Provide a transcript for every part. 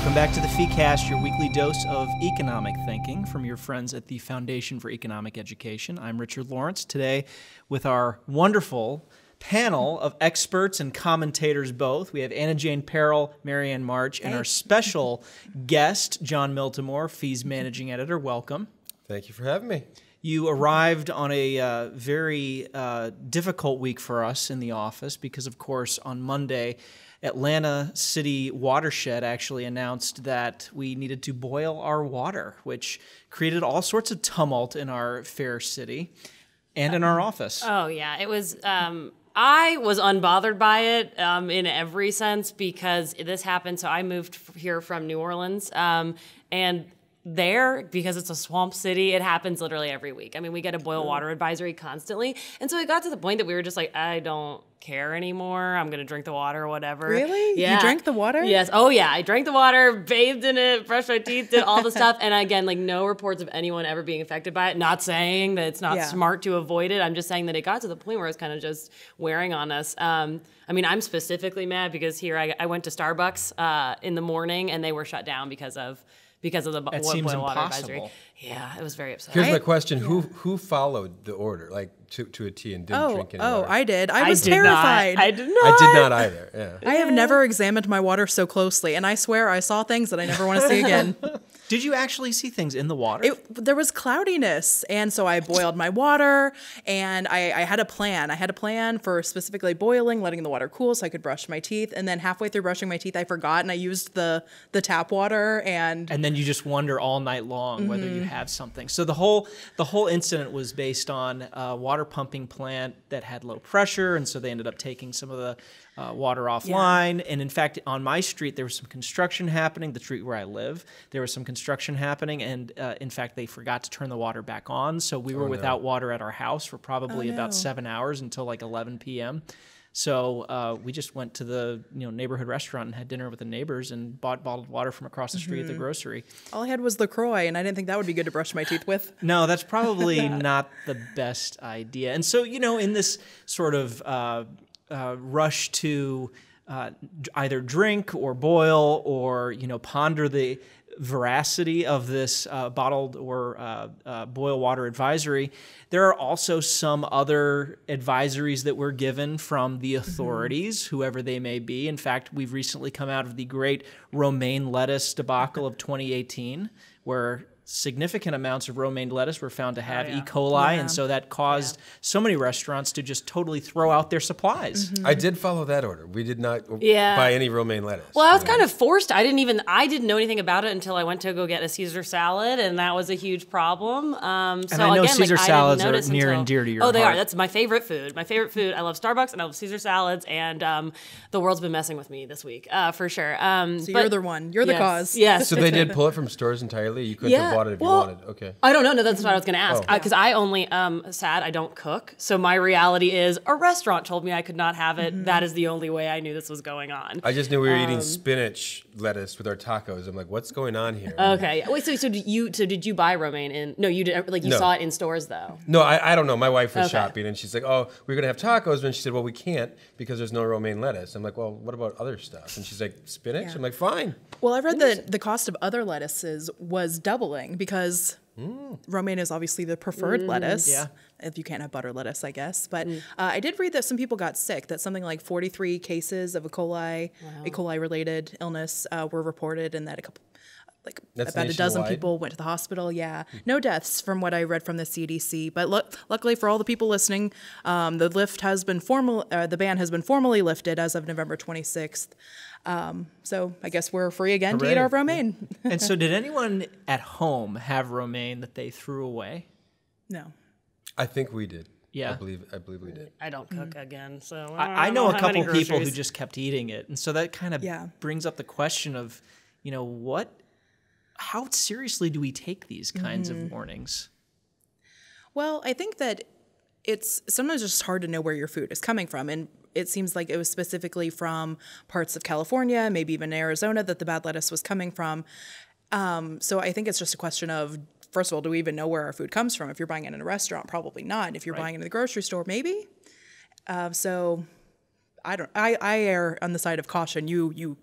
Welcome back to the FeeCast, your weekly dose of economic thinking from your friends at the Foundation for Economic Education. I'm Richard Lawrence today with our wonderful panel of experts and commentators both. We have Anna Jane Perrell, Marianne March, and our special guest, Jon Miltimore, Fees Managing Editor. Welcome. Thank you for having me. You arrived on a uh, very uh, difficult week for us in the office because, of course, on Monday, Atlanta City Watershed actually announced that we needed to boil our water, which created all sorts of tumult in our fair city and in our office. Oh yeah, it was. Um, I was unbothered by it um, in every sense because this happened. So I moved f- here from New Orleans, um, and there because it's a swamp city. It happens literally every week. I mean we get a boil water advisory constantly. And so it got to the point that we were just like i don't care anymore. I'm gonna drink the water or whatever. Really? You yeah. drank the water? yes. Oh yeah. I drank the water bathed in it brushed my teeth did all the stuff. And again like no reports of anyone ever being affected by it. Not saying that it's not Yeah. smart to avoid it. I'm just saying that it got to the point where it was kind of just wearing on us. Um, i mean i'm specifically mad because here i, I went to starbucks uh, in the morning and they were shut down because of because of the bo- That boil seems water advisory yeah it was very upsetting Here's my I- question: Who who followed the order, like to, to a T, and didn't Oh, drink any oh, water? I did. I was did not. terrified. i did not I did not either. Yeah. I have never examined my water so closely, and I swear I saw things that I never want to see again. Did you actually see things in the water? It, there was cloudiness, and so I boiled my water, and I, I had a plan. I had a plan for specifically boiling, letting the water cool so I could brush my teeth, and then halfway through brushing my teeth, I forgot, and I used the the tap water, and and then you just wonder all night long whether Mm-hmm. you have something. So the whole the whole incident was based on a water pumping plant that had low pressure, and so they ended up taking some of the uh, water offline. And in fact, on my street there was some construction happening. The street where I live, there was some construction happening, and uh, in fact they forgot to turn the water back on. So we were without water at our house for probably Oh, about no. seven hours until like 11 p.m. So uh, we just went to the you know neighborhood restaurant and had dinner with the neighbors and bought bottled water from across the street Mm-hmm. at the grocery. all I had was Lacroix, and I didn't think that would be good to brush my teeth with. No, that's probably not the best idea. And so, you know, in this sort of uh, uh, rush to uh, either drink or boil or, you know, ponder the veracity of this uh, bottled or uh, uh, boil water advisory, there are also some other advisories that were given from the authorities, whoever they may be. In fact, we've recently come out of the great romaine lettuce debacle of 2018, where significant amounts of romaine lettuce were found to have E. coli, and so that caused so many restaurants to just totally throw out their supplies. I did follow that order. We did not Yeah. buy any romaine lettuce. Well, I was kind of forced. I didn't even I didn't know anything about it until I went to go get a Caesar salad, and that was a huge problem. Um, so I know again, Caesar like, salads I are didn't notice near until- and dear to your Oh, they heart. are. That's my favorite food. My favorite food. I love Starbucks and I love Caesar salads, and um, the world's been messing with me this week uh, for sure. Um, So but- you're the one. You're the cause. Yes. so they did pull it from stores entirely. You couldn't have Yeah, bought it if well, you wanted. Okay. I don't know. No, that's what I was going to ask. Oh. Because I only, um, sad, I don't cook. So my reality is a restaurant told me I could not have it. That is the only way I knew this was going on. I just knew we were Um, eating spinach lettuce with our tacos. I'm like, what's going on here? Okay. Wait. So, so did you? So did you buy romaine in? No, you didn't. Like you No. saw it in stores though. No, I, I don't know. My wife was Okay. shopping and she's like, "Oh, we're gonna have tacos," and she said, "Well, we can't because there's no romaine lettuce." I'm like, "Well, what about other stuff?" And she's like, "Spinach." Yeah. I'm like, "Fine." Well, I read that the cost of other lettuces was doubling because Mm. romaine is obviously the preferred lettuce. Yeah. If you can't have butter lettuce, I guess. But uh, I did read that some people got sick. That something like 43 cases of E. coli, E. coli related illness uh, were reported, and that a couple. Like That's about a dozen people went to the hospital. Yeah, no deaths from what I read from the CDC. But lu- luckily for all the people listening, um, the lift has been formal. Uh, the ban has been formally lifted as of November 26th. Um, so I guess we're free again to eat our romaine. and so, did anyone at home have romaine that they threw away? no. I think we did. Yeah. I believe. I believe we did. I don't cook again, so I, I know don't a couple people who just kept eating it, and so that kind of Yeah. brings up the question of, you know, what, how seriously do we take these kinds Mm-hmm. of warnings? Well, I think that it's sometimes just hard to know where your food is coming from. And it seems like it was specifically from parts of California, maybe even Arizona, that the bad lettuce was coming from. Um, so I think it's just a question of first of all, do we even know where our food comes from? If you're buying it in a restaurant, probably not. If you're buying it in the grocery store, maybe. Uh, so I don't. I, I err on the side of caution. You you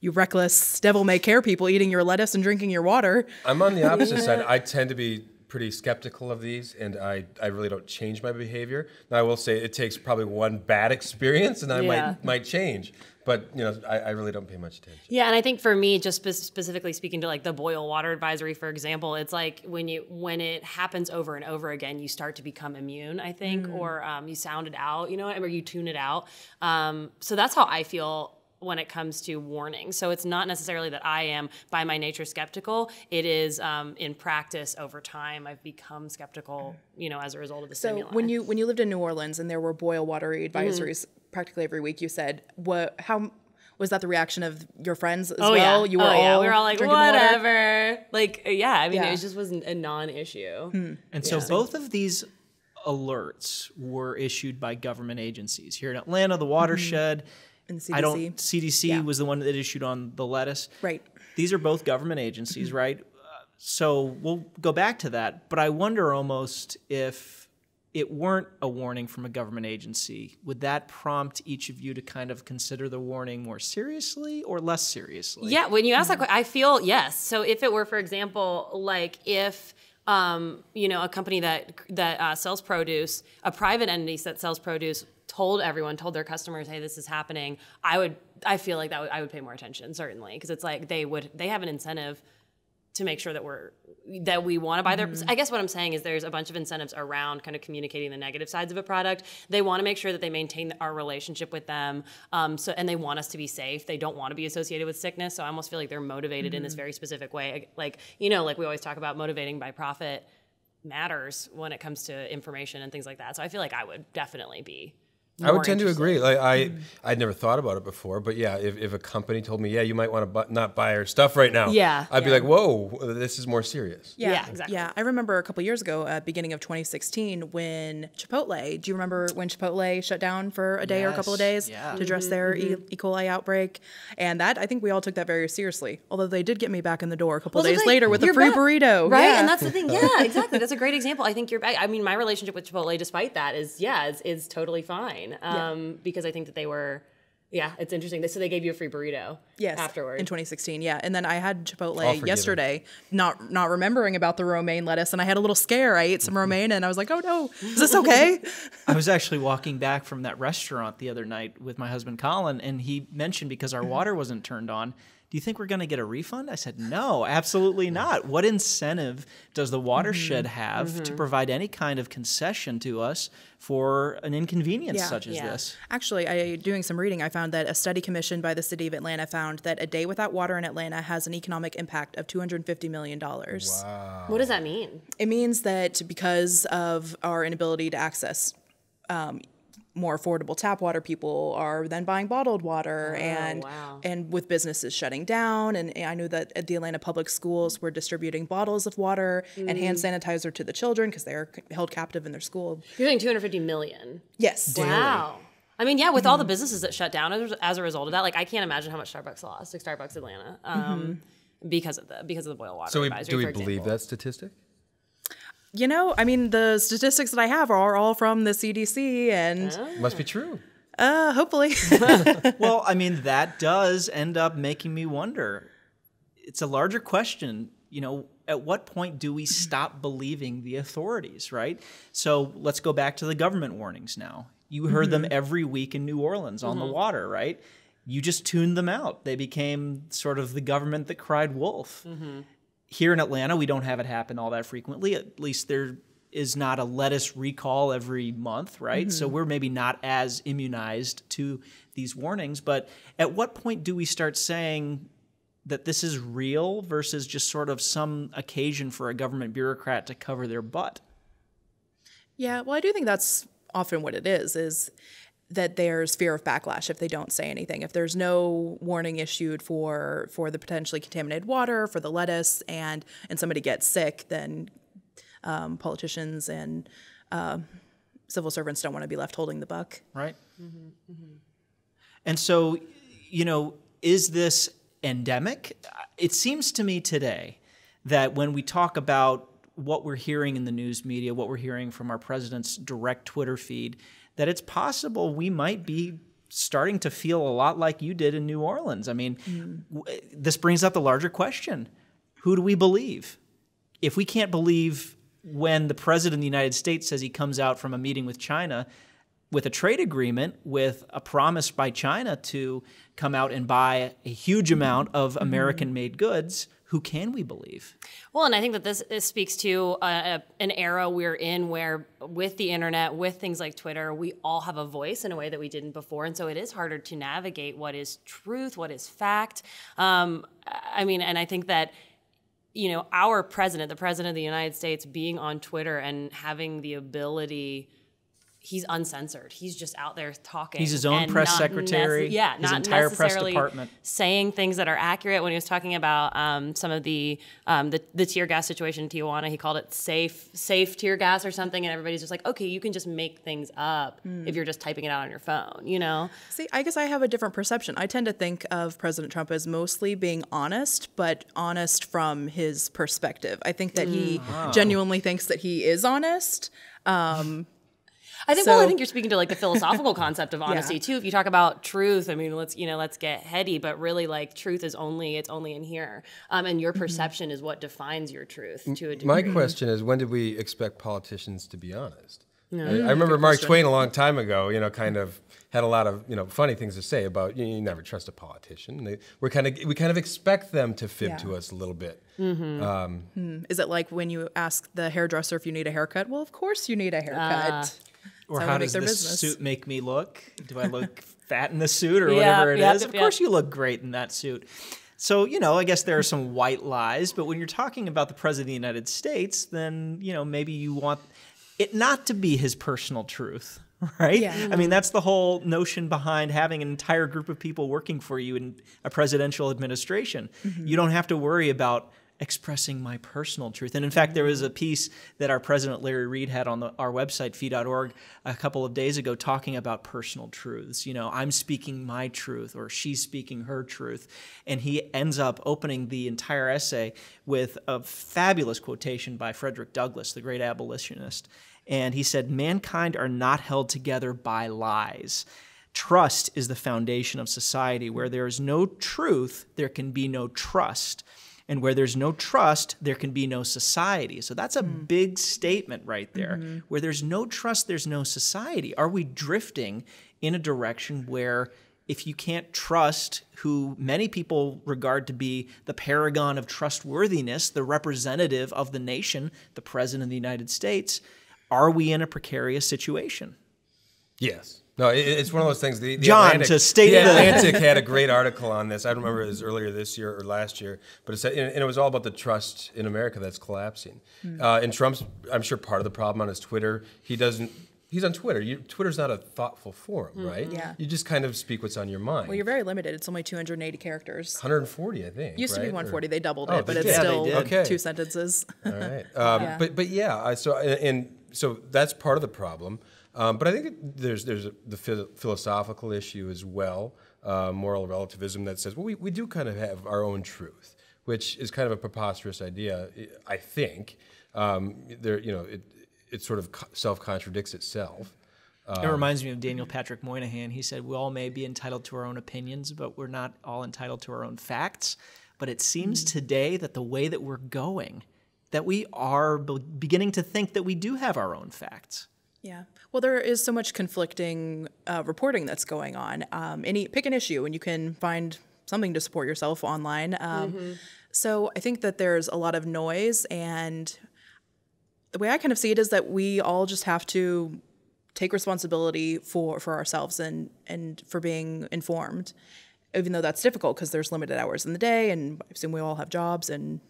you reckless devil may care people eating your lettuce and drinking your water. I'm on the opposite side. I tend to be pretty skeptical of these, and I, I really don't change my behavior. Now, I will say it takes probably one bad experience, and I Yeah. might might change. But you know, I, I really don't pay much attention. Yeah, and I think for me, just spe- specifically speaking to like the boil water advisory, for example, it's like when you when it happens over and over again, you start to become immune. I think, or um, you sound it out, you know, or you tune it out. Um, so that's how I feel when it comes to warning. So it's not necessarily that I am by my nature skeptical. It is um, in practice over time I've become skeptical, you know, as a result of the So stimuli. when you when you lived in New Orleans and there were boil water Mm-hmm. Advisories practically every week, you said what? How was that the reaction of your friends as Oh well? yeah, You were oh, all yeah. We were all like, drinking water? whatever. Like, uh, yeah. I mean, Yeah. it just was a non-issue. Hmm. And so both of these alerts were issued by government agencies. Here in Atlanta, the watershed. Mm-hmm. And CDC. I don't. CDC. CDC Yeah. was the one that issued on the lettuce. Right. These are both government agencies, mm-hmm. right? Uh, So we'll go back to that. But I wonder almost if it weren't a warning from a government agency, would that prompt each of you to kind of consider the warning more seriously or less seriously? Yeah, when you ask that question, I feel yes. So if it were, for example, like if um, you know a company that that uh, sells produce, a private entity that sells produce, told everyone, told their customers, "Hey, this is happening," I would, I feel like that would, I would pay more attention certainly because it's like they would, they have an incentive to make sure that we're that we want to buy their i guess what i'm saying is there's a bunch of incentives around kind of communicating the negative sides of a product. They want to make sure that they maintain our relationship with them um, so and they want us to be safe. They don't want to be associated with sickness so i almost feel like they're motivated in this very specific way. Like you know like we always talk about motivating by profit matters when it comes to information and things like that. So i feel like i would definitely be I would more tend to agree. Like I, I'd never thought about it before, but yeah, if, if a company told me, yeah, you might want to bu- not buy our stuff right now, Yeah, I'd be like, whoa, this is more serious. Yeah, exactly. Yeah, I remember a couple years ago, uh, beginning of 2016, when Chipotle. Do you remember when Chipotle shut down for a day or a couple of days yeah. to address their E. Mm-hmm. e. coli outbreak? And that I think we all took that very seriously. Although they did get me back in the door a couple Well, days like, later with a free back, burrito, right? Yeah. And that's the thing. Yeah, exactly. That's a great example. I think you're. I I mean, my relationship with Chipotle, despite that, is yeah, is, is totally fine. Um, because I think that they were. Yeah, it's interesting. So they gave you a free burrito. Yes, Afterwards. in 2016, yeah. And then I had Chipotle yesterday, not not remembering about the romaine lettuce, and I had a little scare. I ate some romaine, and I was like, "Oh no, is this okay?" I was actually walking back from that restaurant the other night with my husband Colin, and he mentioned because our water wasn't turned on. Do you think we're going to get a refund? I said, no, absolutely mm. not. What incentive does the watershed mm-hmm. have to mm-hmm. provide any kind of concession to us for an inconvenience Yeah. such as Yeah. this? Actually, I doing some reading, I found that a study commissioned by the city of Atlanta found that a day without water in Atlanta has an economic impact of 250 million dollars. Wow. what does that mean? It means that because of our inability to access um, more affordable tap water, people are then buying bottled water, oh, and wow. and with businesses shutting down, and I knew that at the Atlanta public schools were distributing bottles of water and hand mm. sanitizer to the children because they are held captive in their school. You're saying 250 million. Yes. Wow. I mean, yeah, with all the mm-hmm. businesses that shut down as, as a result of that, like I can't imagine how much Starbucks lost, like Starbucks Atlanta, um, mm-hmm. because of the because of the boil water So we, advisory. do we for believe example. that statistic? You know, I mean, the statistics that I have are all from the CDC, and oh. Must be true. uh, hopefully, well, I mean, that does end up making me wonder. It's a larger question, you know, at what point do we stop believing the authorities, right? So let's go back to the government warnings now. You heard them mm-hmm. every week in New Orleans on the mm-hmm. water, right? You just tuned them out. They became sort of the government that cried wolf. Mm-hmm. Here in Atlanta, we don't have it happen all that frequently. At least there is not a lettuce recall every month, right? So mm-hmm. we're maybe not as immunized to these warnings. But at what point do we start saying that this is real versus just sort of some occasion for a government bureaucrat to cover their butt? yeah. Well, I do think that's often what it is. Is that there's fear of backlash if they don't say anything. If there's no warning issued for for the potentially contaminated water for the lettuce, and and somebody gets sick, then um, politicians and uh, civil servants don't want to be left holding the buck. right? And so, you know, is this endemic? It seems to me today that when we talk about what we're hearing in the news media, what we're hearing from our president's direct Twitter feed, that it's possible we might be starting to feel a lot like you did in New Orleans. I mean, hmm. w- this brings up the larger question who do we believe? If we can't believe when the president of the United States says he comes out from a meeting with China with a trade agreement with a promise by China to come out and buy a huge amount of hmm. American made goods, who can we believe? Well, and I think that this, this speaks to uh, an era we're in where, with the internet, with things like Twitter, we all have a voice in a way that we didn't before. And so it is harder to navigate what is truth, what is fact. Um, I mean, and I think that you know, our president, the president of the United States, being on Twitter and having the ability he's uncensored. He's just out there talking. He's his own and press secretary, nece- yeah, his not entire press necessarily department. saying things that are accurate. When he was talking about um, some of the, um, the the tear gas situation in Tijuana, he called it safe safe tear gas or something, and everybody's just like, okay, you can just make things up if you're just typing it out on your phone, you know? See, I guess I have a different perception. I tend to think of President Trump as mostly being honest, but honest from his perspective. I think that he genuinely thinks that he is honest. Um, I think. well, I think you're speaking to like the philosophical concept of honesty too. If you talk about truth, I mean, let's you know, let's get heady, but really, like, truth is only it's only in here, um, and your mm-hmm. perception is what defines your truth to a degree. My question is, when did we expect politicians to be honest? I, I remember Mark Twain a long time ago. You know, kind of had a lot of you know funny things to say about you, you never trust a politician. They, we're kind of we kind of expect them to fib Yeah. to us a little bit. Mm-hmm. Um, hmm. is it like when you ask the hairdresser if you need a haircut? Well, of course you need a haircut. Ah. Or how does their this business. suit make me look? Do I look fat in the suit or Yeah, whatever it is? Of course, you look great in that suit. So, you know, I guess there are some white lies, but when you're talking about the President of the United States, then, you know, maybe you want it not to be his personal truth, right? Yeah. I mean, mm-hmm. that's the whole notion behind having an entire group of people working for you in a presidential administration. Mm-hmm. You don't have to worry about expressing my personal truth. And in fact, there was a piece that our president Larry Reed had on the, our website fee.org a couple of days ago talking about personal truths. You know, I'm speaking my truth or she's speaking her truth. And he ends up opening the entire essay with a fabulous quotation by Frederick Douglass, the great abolitionist. And he said, Mankind are not held together by lies. Trust is the foundation of society. Where there is no truth, there can be no trust. And where there's no trust, there can be no society. So that's a mm. big statement right there. Mm-hmm. Where there's no trust, there's no society. Are we drifting in a direction where if you can't trust who many people regard to be the paragon of trustworthiness, the representative of the nation, the President of the United States, are we in a precarious situation? Yes. No, it, it's one of those things. The, the John, Atlantic, to state the the- Atlantic had a great article on this. I don't remember if it was earlier this year or last year, but it said, and it was all about the trust in America that's collapsing. Uh, and Trump's, I'm sure, part of the problem on his Twitter. He doesn't. He's on Twitter. You, Twitter's not a thoughtful forum, right? Yeah. You just kind of speak what's on your mind. Well, you're very limited. It's only 280 characters. 140, I think. Used to be right? Or- 140. They doubled Oh, it, but they it's. Yeah, still. Okay. two sentences. All right. Um, Yeah. But but yeah, so and, and so that's part of the problem. Um, but I think there's there's the phil- philosophical issue as well, uh, moral relativism that says well we, we do kind of have our own truth, which is kind of a preposterous idea. I think um, there you know it it sort of self contradicts itself. It reminds me of Daniel Patrick Moynihan. He said, We all may be entitled to our own opinions, but we're not all entitled to our own facts. But it seems today that the way that we're going, that we are be- beginning to think that we do have our own facts. Yeah. Well, there is so much conflicting uh, reporting that's going on. Um, any pick an issue, and you can find something to support yourself online. Um, So I think that there's a lot of noise, and the way I kind of see it is that we all just have to take responsibility for for ourselves and and for being informed, even though that's difficult because there's limited hours in the day, and I assume we all have jobs and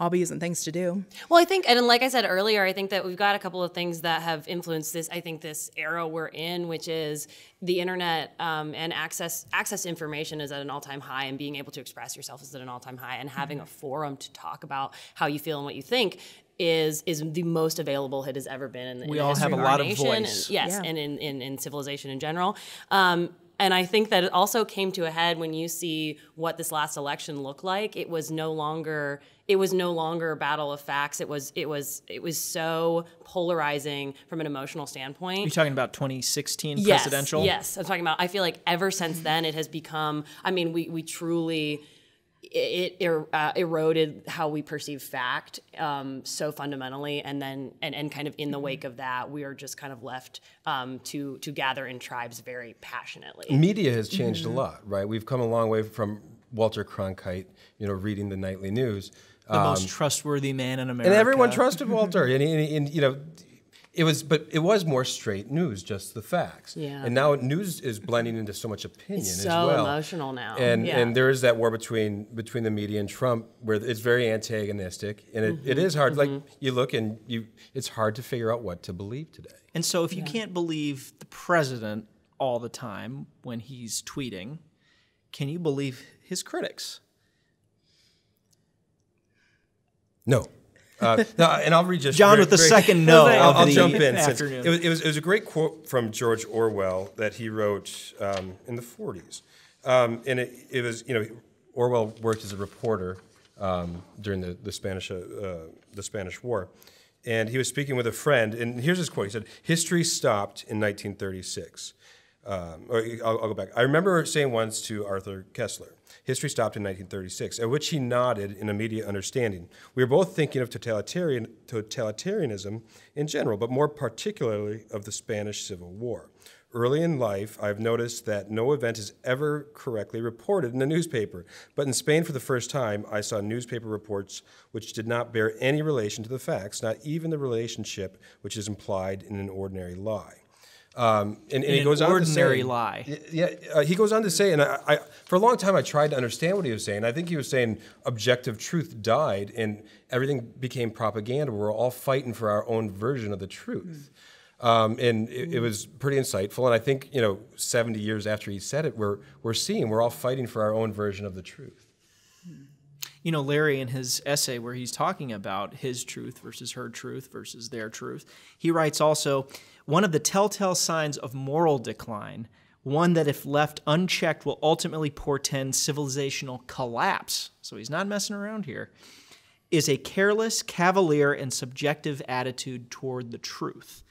hobbies and things to do. Well, I think, and like I said earlier, I think that we've got a couple of things that have influenced this. I think this era we're in, which is the internet um, and access access to information, is at an all time high, and being able to express yourself is at an all time high, and having a forum to talk about how you feel and what you think is is the most available it has ever been. In, in We the all history have a our lot of nation, voice. and- yes, Yeah. and in, in in civilization in general. Um, and I think that it also came to a head when you see what this last election looked like. It was no longer it was no longer a battle of facts. It was it was it was so polarizing from an emotional standpoint. You're talking about 2016 yes, presidential. Yes, I'm talking about. I feel like ever since then it has become. I mean, we we truly it, it uh, eroded how we perceive fact um, so fundamentally, and then and, and kind of in the wake of that, we are just kind of left um, to to gather in tribes very passionately. Media has changed a lot, right? We've come a long way from Walter Cronkite, you know, reading the nightly news. The most trustworthy man in America. and everyone trusted Walter. and, and, and, you know, it was, but it was more straight news, just the facts. Yeah. And now news is blending into so much opinion It's as so well. emotional now. And Yeah. and there is that war between between the media and Trump, where it's very antagonistic, and it, it mm-hmm. is hard. Like mm-hmm. you look and you, it's hard to figure out what to believe today. And so, if you can't believe the president all the time when he's tweeting, can you believe his critics? No. Uh, no, and I'll read just John with the second no I'll, of I'll the jump in. since. It was, it, was, it was a great quote from George Orwell that he wrote um, in the 40s. Um, and it, it was, you know, Orwell worked as a reporter um, during the, the, Spanish, uh, the Spanish War. And he was speaking with a friend, and here's his quote. He said, History stopped in 1936. Um, or I'll, I'll go back. I remember saying once to Arthur Koestler, history stopped in 1936, at which he nodded in immediate understanding. We were both thinking of totalitarian, totalitarianism in general, but more particularly of the Spanish Civil War. Early in life, I've noticed that no event is ever correctly reported in a newspaper. But in Spain, for the first time, I saw newspaper reports which did not bear any relation to the facts, not even the relationship which is implied in an ordinary lie. Um, and, and he an goes on to say, ordinary lie. Yeah, uh, he goes on to say, and I, I, for a long time I tried to understand what he was saying. I think he was saying objective truth died and everything became propaganda. We're all fighting for our own version of the truth. Um, and it, it was pretty insightful. And I think, you know, 70 years after he said it, we're, we're seeing we're all fighting for our own version of the truth. You know, Larry, in his essay where he's talking about his truth versus her truth versus their truth, he writes also one of the telltale signs of moral decline, one that if left unchecked will ultimately portend civilizational collapse. So he's not messing around here. Is a careless, cavalier, and subjective attitude toward the truth.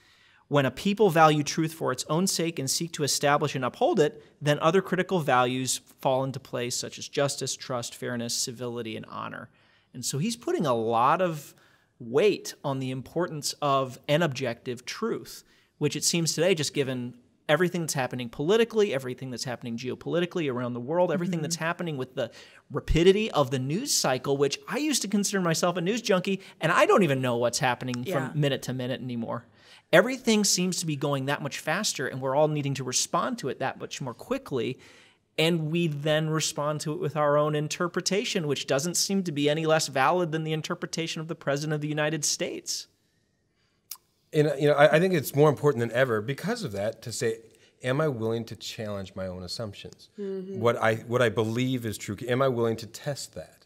When a people value truth for its own sake and seek to establish and uphold it, then other critical values fall into place, such as justice, trust, fairness, civility, and honor. And so he's putting a lot of weight on the importance of an objective truth, which it seems today, just given everything that's happening politically, everything that's happening geopolitically around the world, everything that's mm-hmm. happening with the rapidity of the news cycle, which I used to consider myself a news junkie, and I don't even know what's happening Yeah. from minute to minute anymore. Everything seems to be going that much faster, and we're all needing to respond to it that much more quickly. And we then respond to it with our own interpretation, which doesn't seem to be any less valid than the interpretation of the President of the United States. And uh, you know, I, I think it's more important than ever because of that to say, am I willing to challenge my own assumptions? What I what I believe is true. Am I willing to test that?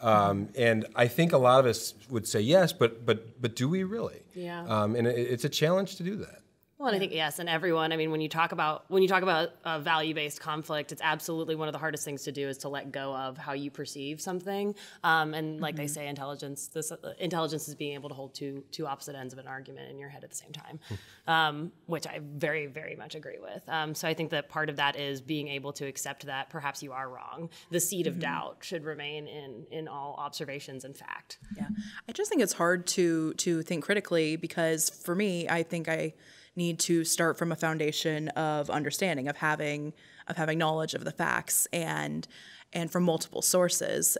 Um, and I think a lot of us would say yes, but but but do we really? Yeah. Um, and it, it's a challenge to do that. Well, and I think yes, and everyone. I mean, when you talk about when you talk about uh, value-based conflict, it's absolutely one of the hardest things to do is to let go of how you perceive something. Um, and like they say, intelligence. This uh, intelligence is being able to hold two two opposite ends of an argument in your head at the same time, um, which I very very much agree with. Um, so I think that part of that is being able to accept that perhaps you are wrong. The seed of doubt should remain in in all observations and fact. Yeah. I just think it's hard to to think critically because for me, I think I need to start from a foundation of understanding, of having of having knowledge of the facts and and from multiple sources.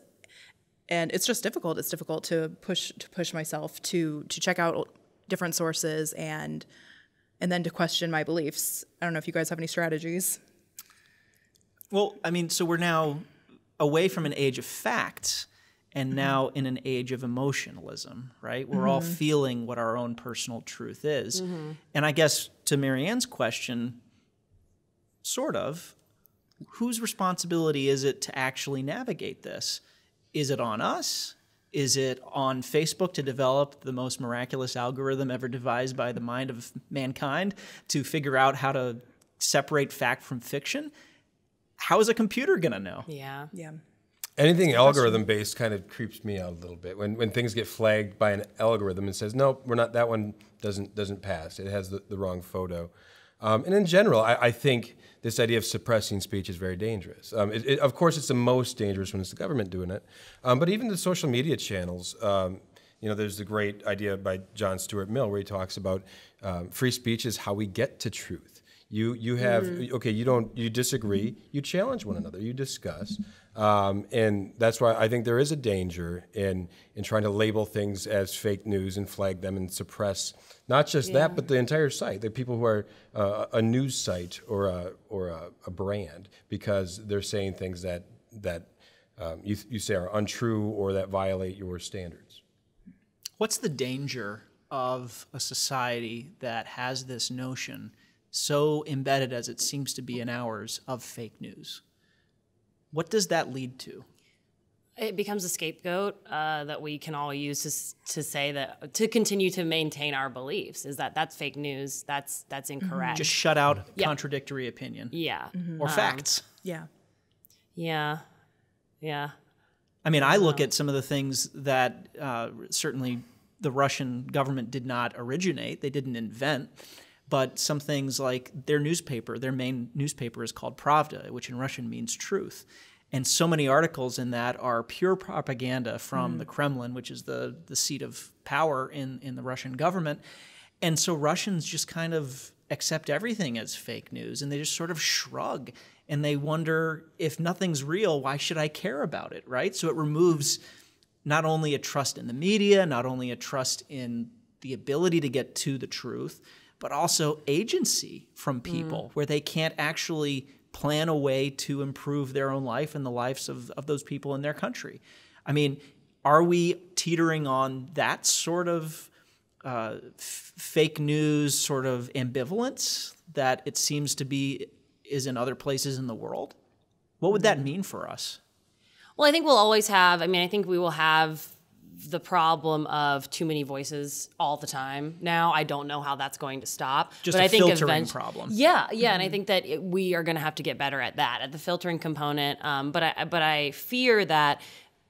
And it's just difficult. It's difficult to push to push myself to to check out different sources and and then to question my beliefs. I don't know if you guys have any strategies. Well, I mean, so we're now away from an age of facts and mm-hmm. now in an age of emotionalism, right? We're all mm-hmm. feeling what our own personal truth is. Mm-hmm. And I guess to Marianne's question, sort of, whose responsibility is it to actually navigate this? Is it on us? Is it on Facebook to develop the most miraculous algorithm ever devised by the mind of mankind to figure out how to separate fact from fiction, how is a computer going to know? Yeah. Yeah. Anything algorithm based kind of creeps me out a little bit. When when things get flagged by an algorithm and says, no, we're not that one doesn't doesn't pass. It has the, the wrong photo. Um, and in general, I, I think this idea of suppressing speech is very dangerous. Um, it, it, of course, it's the most dangerous when it's the government doing it. Um, but even the social media channels, um, you know, there's the great idea by John Stuart Mill where he talks about um, free speech is how we get to truth. You you have okay. You don't you disagree. You challenge one another. You discuss, um, and that's why I think there is a danger in in trying to label things as fake news and flag them and suppress not just Yeah. that, but the entire site. The people who are uh, a news site or a or a, a brand because they're saying things that that um, you you say are untrue or that violate your standards. What's the danger of a society that has this notion so embedded as it seems to be in ours of fake news? What does that lead to? It becomes a scapegoat uh, that we can all use to, to say that to continue to maintain our beliefs is that that's fake news. That's that's incorrect. Just shut out Yeah. contradictory opinion yeah, or facts. Yeah. yeah, yeah. I mean, I look at some of the things that uh, certainly the Russian government did not originate, they didn't invent. But some things like their newspaper, their main newspaper is called Pravda, which in Russian means truth. And so many articles in that are pure propaganda from mm. the Kremlin, which is the, the seat of power in, in the Russian government. And so Russians just kind of accept everything as fake news and they just sort of shrug and they wonder if nothing's real, why should I care about it, right? So it removes not only a trust in the media, not only a trust in the ability to get to the truth, but also agency from people where they can't actually plan a way to improve their own life and the lives of, of those people in their country. I mean, are we teetering on that sort of uh, f- fake news sort of ambivalence that it seems to be is in other places in the world? What would that mean for us? Well, I think we'll always have. I mean, I think we will have the problem of too many voices all the time. Now, I don't know how that's going to stop. Just but a I think filtering event- problem. Yeah, yeah, and I think that it, we are going to have to get better at that, at the filtering component. Um, but I, but I fear that.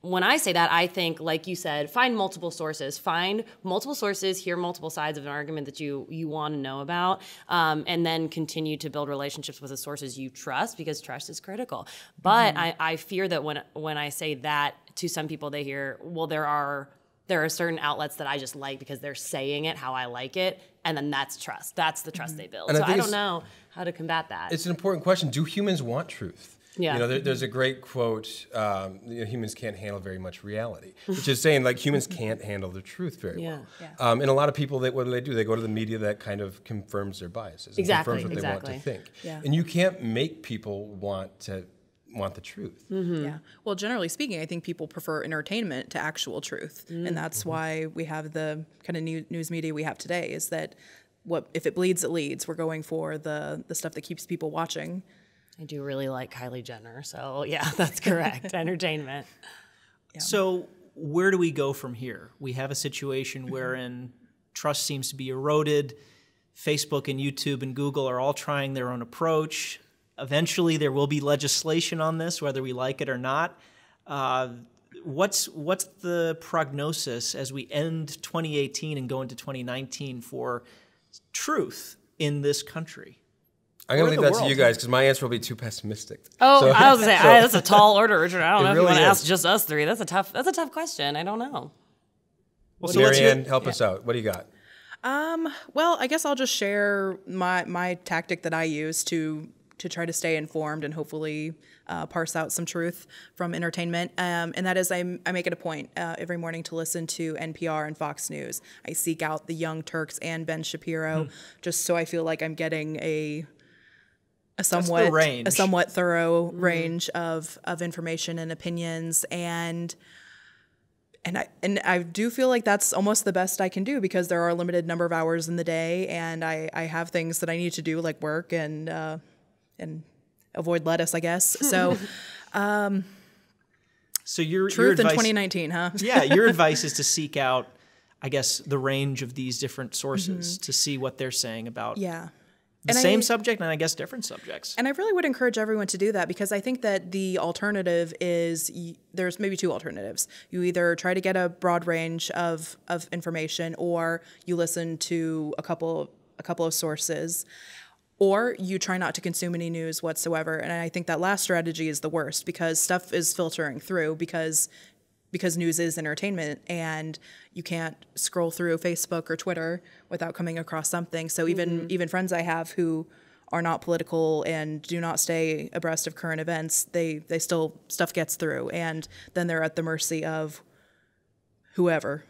When I say that, I think, like you said, find multiple sources. Find multiple sources, hear multiple sides of an argument that you you want to know about, um, and then continue to build relationships with the sources you trust because trust is critical. But I, I fear that when when I say that to some people, they hear, well, there are there are certain outlets that I just like because they're saying it how I like it, and then that's trust. That's the trust they build. And I so I, think don't know how to combat that. It's an important question. Do humans want truth? Yeah. You know, there, there's a great quote. Um, you know, humans can't handle very much reality, which is saying like humans can't handle the truth very Yeah. well. Yeah. Um, and a lot of people, they, what do they do? They go to the media that kind of confirms their biases. And Exactly, Confirms what they want to think. Yeah. And you can't make people want to want the truth. Mm-hmm. Yeah. Well, generally speaking, I think people prefer entertainment to actual truth, and mm. that's mm-hmm. why we have the kind of new, news media we have today. Is that what if it bleeds, it leads. We're going for the the stuff that keeps people watching. I do really like Kylie Jenner, so yeah, that's correct. Entertainment. So, where do we go from here? We have a situation mm-hmm. wherein trust seems to be eroded. Facebook and YouTube and Google are all trying their own approach. Eventually, there will be legislation on this, whether we like it or not. Uh, what's what's the prognosis as we end 2018 and go into 2019 for truth in this country? I'm gonna leave the that to you guys because my answer will be too pessimistic. Oh, So- I was gonna say so- I- that's a tall order, Richard. I don't know It if really you want to is. ask just us three. That's a tough. That's a tough question. I don't know. Well, so let's Marianne, hear- help us out. What do you got? Well, I guess I'll just share my my tactic that I use to to try to stay informed and hopefully uh, parse out some truth from entertainment. Um, and that is, I, I make it a point uh, every morning to listen to NPR and Fox News. I seek out the Young Turks and Ben Shapiro just so I feel like I'm getting a a somewhat a somewhat thorough range of of information and opinions and and I and I do feel like that's almost the best I can do because there are a limited number of hours in the day, and I I have things that I need to do like work and uh, and avoid lettuce, I guess. So um, So your truth your in 2019, huh? yeah, your advice is to seek out, I guess, the range of these different sources to see what they're saying about Yeah. the And I- same subject and I guess different subjects. And I really would encourage everyone to do that because I think that the alternative is y- there's maybe two alternatives. You either try to get a broad range of, of information or you listen to a couple a couple of sources or you try not to consume any news whatsoever. And I think that last strategy is the worst because stuff is filtering through because because news is entertainment and you can't scroll through Facebook or Twitter without coming across something. So even mm-hmm. even friends I have who are not political and do not stay abreast of current events, they they still stuff gets through and then they're at the mercy of whoever.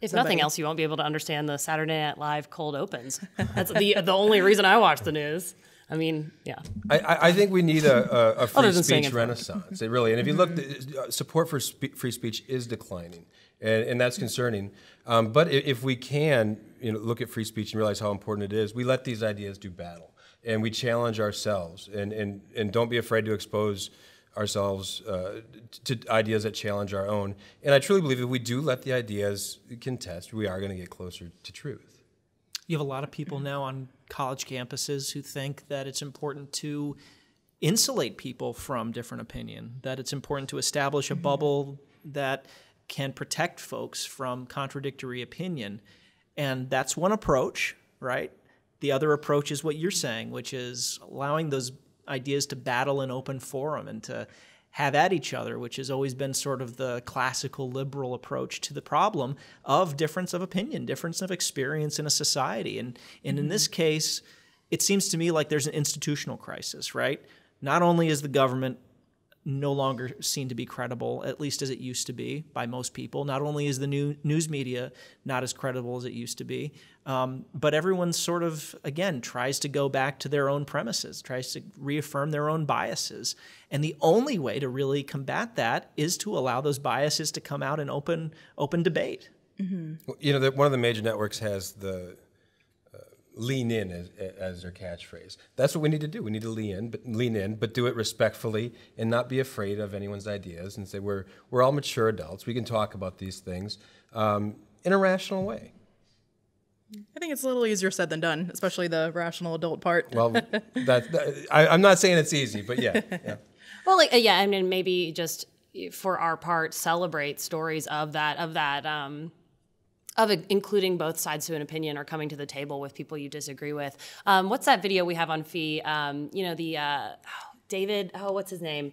If Somebody- nothing else, you won't be able to understand the Saturday Night Live cold opens. That's the the only reason I watch the news. I mean, yeah. I, I I think we need a, a, a free Other than saying speech renaissance. It really, and if you look, uh, support for spe- free speech is declining, and, and that's concerning. Um, but if we can, you know, look at free speech and realize how important it is, we let these ideas do battle, and we challenge ourselves, and and and don't be afraid to expose ourselves uh, to ideas that challenge our own. And I truly believe if we do let the ideas contest, we are going to get closer to truth. You have a lot of people now on college campuses who think that it's important to insulate people from different opinion, that it's important to establish a bubble that can protect folks from contradictory opinion. And that's one approach, right? The other approach is what you're saying, which is allowing those ideas to battle in open forum and to have at each other, which has always been sort of the classical liberal approach to the problem of difference of opinion, difference of experience in a society. And, and in mm-hmm. this case, it seems to me like there's an institutional crisis, right? Not only is the government no longer seen to be credible, at least as it used to be by most people. Not only is the new news media not as credible as it used to be, um, but everyone sort of again tries to go back to their own premises, tries to reaffirm their own biases, and the only way to really combat that is to allow those biases to come out in open open debate. You know, that one of the major networks has the lean in as, as their catchphrase. That's what we need to do. We need to lean in, but lean in, but do it respectfully and not be afraid of anyone's ideas and say we're we're all mature adults. We can talk about these things um, in a rational way. I think it's a little easier said than done, especially the rational adult part. Well, that, that I, I'm not saying it's easy, but yeah, yeah. Well, like uh, yeah, I mean, maybe just for our part, celebrate stories of that of that um, of including both sides to an opinion or coming to the table with people you disagree with. Um, what's that video we have on Fee? Um, you know the uh, oh, David. Oh, what's his name?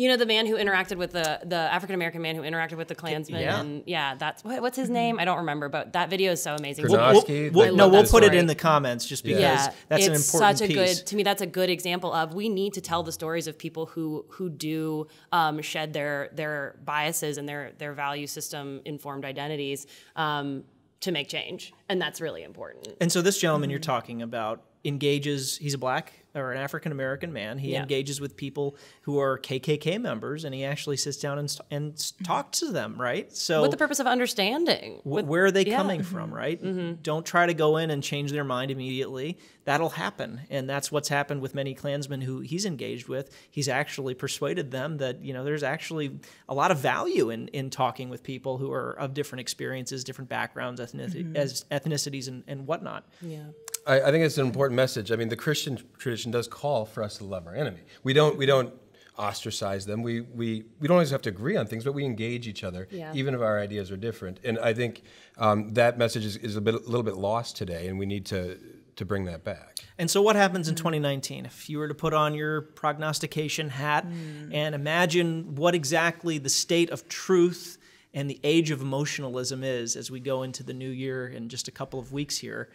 You know the man who interacted with the the African American man who interacted with the Klansman. Yeah. and yeah, that's what, what's his name? I don't remember, but that video is so amazing. We'll- We'll- we'll- no, we'll that put it in the comments just because yeah, that's an it's important such a piece. good to me. That's a good example of we need to tell the stories of people who who do um, shed their their biases and their their value system informed identities um, to make change, and that's really important. And so this gentleman you're talking about engages, he's a black or an African American man. He Yeah. engages with people who are KKK members and he actually sits down and, and mm-hmm. talks to them, right? So With the purpose of understanding. With- where are they yeah. coming mm-hmm. from, right? Mm-hmm. Don't try to go in and change their mind immediately. That'll happen. And that's what's happened with many Klansmen who he's engaged with. He's actually persuaded them that, you know, there's actually a lot of value in, in talking with people who are of different experiences, different backgrounds, ethnic- as ethnicities, and, and whatnot. Yeah. I, I think it's an important message. I mean, the Christian tradition does call for us to love our enemy. We don't we don't ostracize them. We we, we don't always have to agree on things, but we engage each other, Yeah. even if our ideas are different. And I think um, that message is, is a bit a little bit lost today, and we need to to bring that back. And so, what happens in 2019? If you were to put on your prognostication hat and imagine what exactly the state of truth and the age of emotionalism is as we go into the new year in just a couple of weeks here,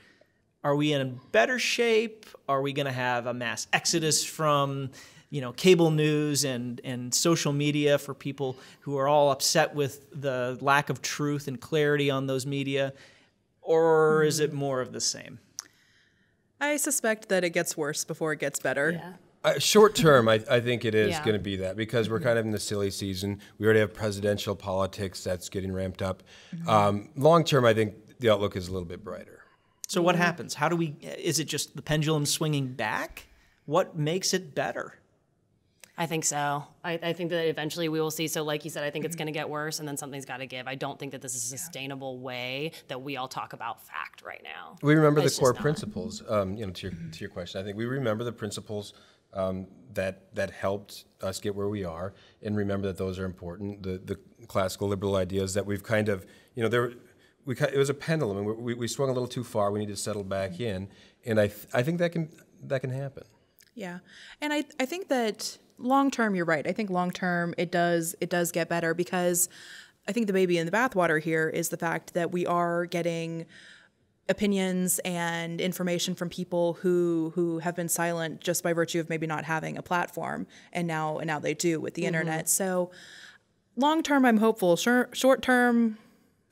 are we in better shape? Are we going to have a mass exodus from you know cable news and and social media for people who are all upset with the lack of truth and clarity on those media, or is it more of the same? I suspect that it gets worse before it gets better. Yeah. Uh, short term, I, I think it is Yeah. going to be that because we're kind of in the silly season. We already have presidential politics that's getting ramped up. Um, long term, I think the outlook is a little bit brighter. So what happens? How do we? Is it just the pendulum swinging back? What makes it better? I think so. I, I, think that eventually we will see. So, like you said, I think it's going to get worse, and then something's got to give. I don't think that this is a sustainable way that we all talk about fact right now. We remember It's the core principles. Um, you know, to your to your question, I think we remember the principles um, that that helped us get where we are, and remember that those are important. The the classical liberal ideas that we've kind of, you know, there. We, it was a pendulum, and we, we swung a little too far. We need to settle back mm-hmm. in, and I, th- I think that can that can happen. Yeah. And I I think that long term you're right. I think long term it does it does get better because I think the baby in the bathwater here is the fact that we are getting opinions and information from people who who have been silent just by virtue of maybe not having a platform and now and now they do with the mm-hmm. internet. So long term I'm hopeful. Short short term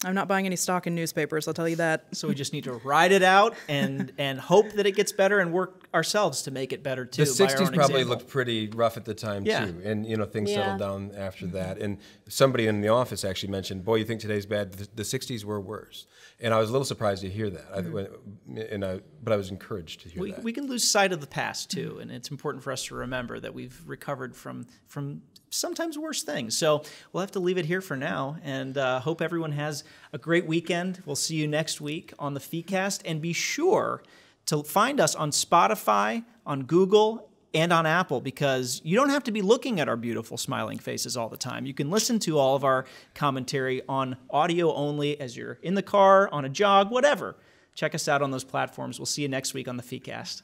I'm not buying any stock in newspapers, I'll tell you that. So we just need to ride it out and and hope that it gets better and work ourselves to make it better too. The by our '60s own probably example. looked pretty rough at the time Yeah. too, and you know things Yeah. settled down after that. And somebody in the office actually mentioned, "Boy, you think today's bad? The, the '60s were worse." And I was a little surprised to hear that. I, mm-hmm. and I, but I was encouraged to hear we, that. we can lose sight of the past too, and it's important for us to remember that we've recovered from from sometimes worse things. So we'll have to leave it here for now, and uh, hope everyone has a great weekend. We'll see you next week on the FeeCast, and be sure to find us on Spotify, on Google. And on Apple, because you don't have to be looking at our beautiful smiling faces all the time. You can listen to all of our commentary on audio only as you're in the car, on a jog, whatever. Check us out on those platforms. We'll see you next week on the FeeCast.